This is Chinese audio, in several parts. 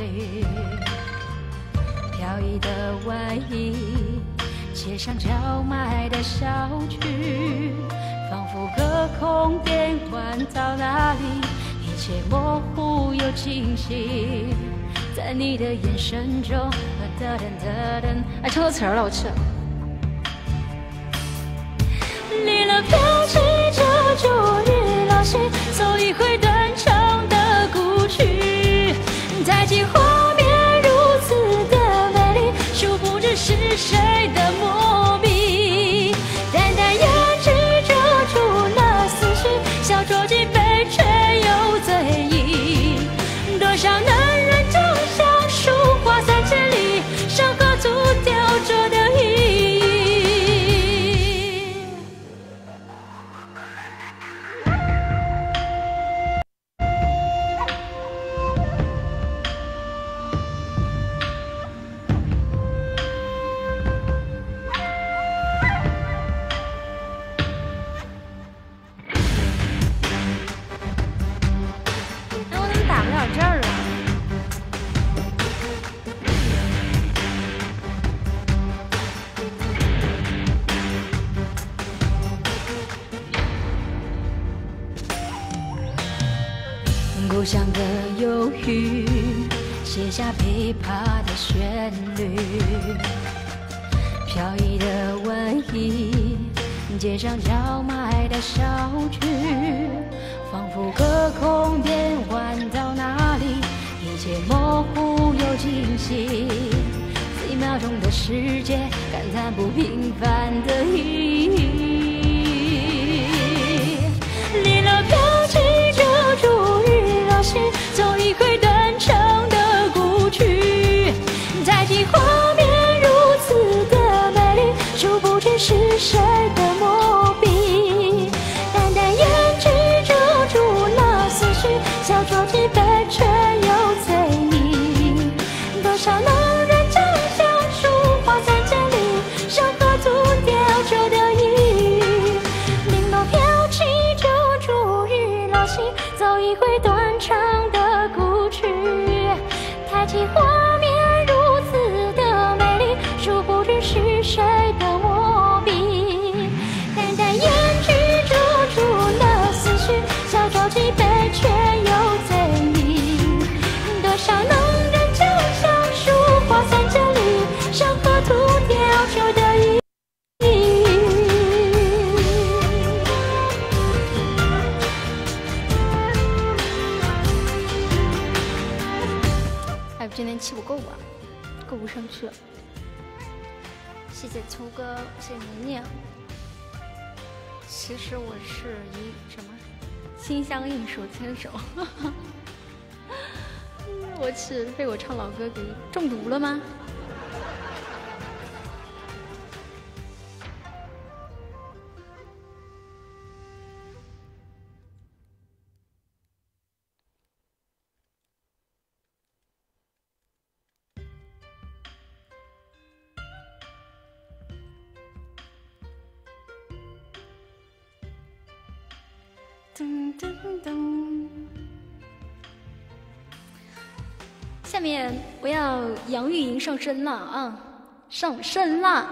侣，飘逸的外衣，街上叫卖的小曲，仿佛隔空变换到哪里，一切模糊又清晰，在你的眼神中，哒噔哒噔，哎，唱错词了，我去。离了雨，写下琵琶的旋律，飘逸的文艺，街上叫卖的小曲，仿佛隔空变换到哪里，一切模糊又清晰。几秒钟的世界，感叹不平凡的意义。起火今天气不够啊，够不上去了。谢谢秋哥，谢谢宁宁。其实我是一什么心相印，手牵手。我去，被我唱老歌给中毒了吗？噔噔噔。下面我要杨钰莹上身了啊，上身啦！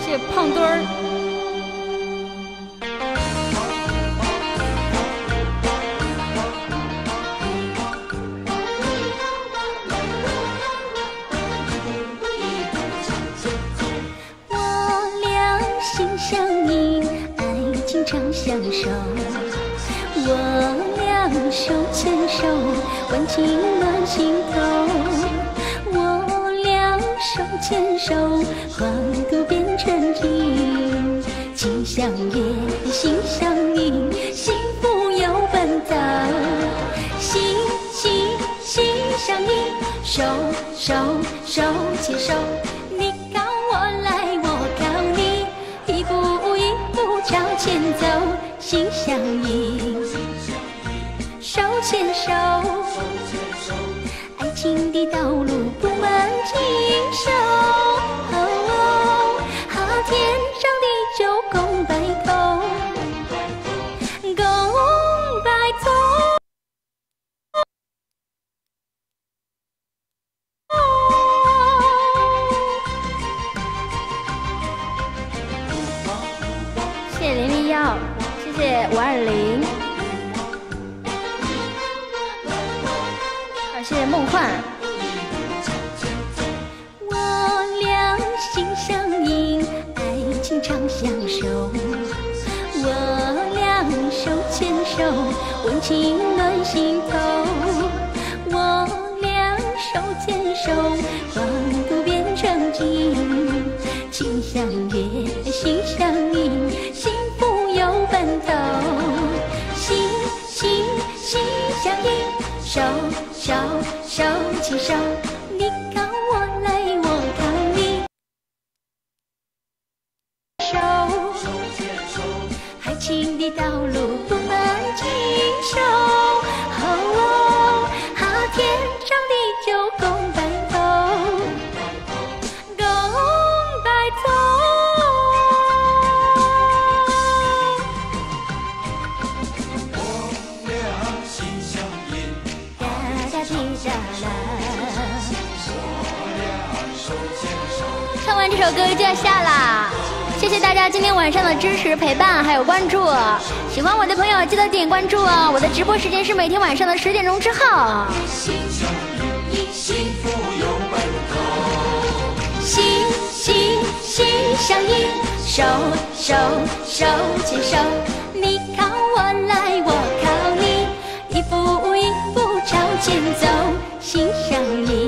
谢谢胖墩儿。相守。我俩手牵手，温情暖心头。我俩手牵手，黄土变成金。情相悦，心相印，幸福又奔走。心心心相印，手手手牵手。感谢梦幻。我俩心相印，爱情长相守。我俩手牵手，温情暖心头。我俩手牵手，黄土变成金，这首歌就要下啦，谢谢大家今天晚上的支持、陪伴还有关注。喜欢我的朋友记得点关注哦。我的直播时间是每天晚上的十点钟之后。心心心相印，手手手牵手，你靠我来，我靠你，一步一步朝前走，心相印，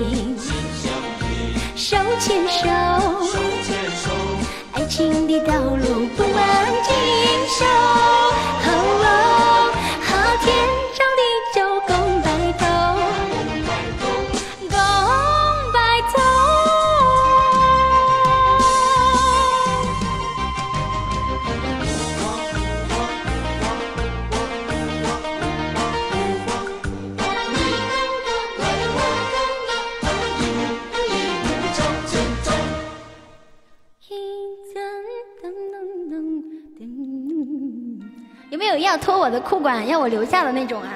牵手，爱情的道路有没有要脱我的裤管要我留下的那种啊？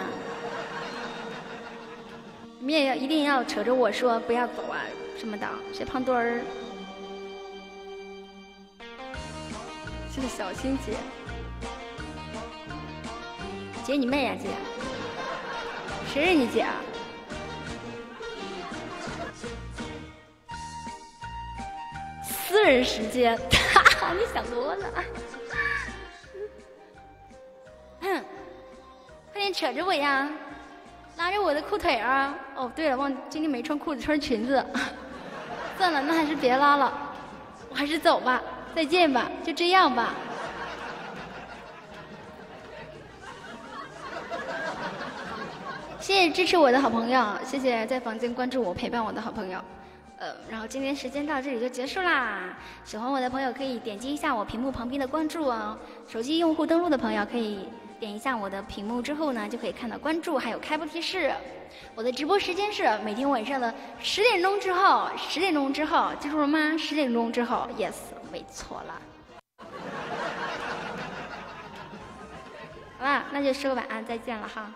你们也要一定要扯着我说不要走啊什么的。谁胖墩儿？谢谢小新姐，姐你妹呀、姐！谁是你姐啊？私人时间，哈哈，你想多了。扯着我呀，拉着我的裤腿啊！哦，对了，忘今天没穿裤子，穿裙子。算了，那还是别拉了，我还是走吧，再见吧，就这样吧。谢谢支持我的好朋友，谢谢在房间关注我、陪伴我的好朋友。呃，然后今天时间到这里就结束啦。喜欢我的朋友可以点击一下我屏幕旁边的关注哦。手机用户登录的朋友可以点一下我的屏幕之后呢，就可以看到关注还有开播提示。我的直播时间是每天晚上的十点钟之后，十点钟之后，记住了吗？十点钟之后，yes，没错了。好了，那就说个晚安，再见了哈。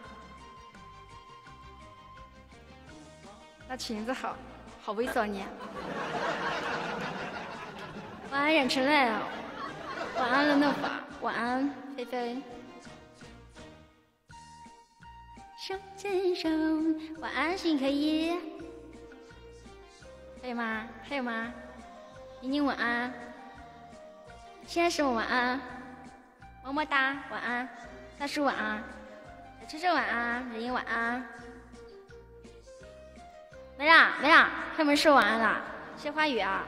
那裙子好，好猥琐你。晚安，冉晨泪。晚安，乐乐法。晚安，菲菲。手牵手，晚安，心可以。还有吗？还有吗？宁宁晚安。先生晚安。么么哒，晚安。大叔晚安。小车车晚安。人英晚安。没啦没啦，还有没有说晚安了？谢花语啊。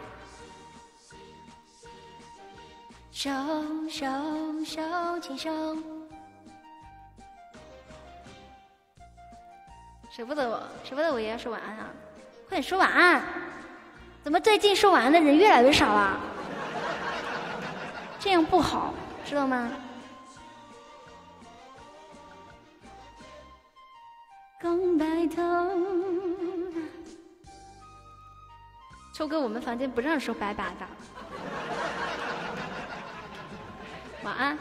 手手手牵手，舍不得我，舍不得我也要说晚安啊！快点说晚安！怎么最近说晚安的人越来越少了？这样不好，知道吗？共白头。秋哥，我们房间不让说拜拜的。晚安。